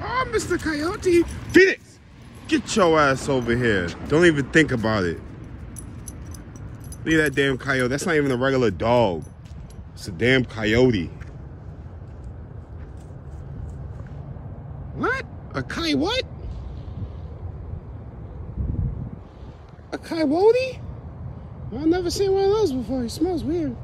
Oh, Mr. Coyote. Phoenix, get your ass over here. Don't even think about it. Look at that damn coyote. That's not even a regular dog. It's a damn coyote. What? A coyote? what? A coyote? I've never seen one of those before. He smells weird.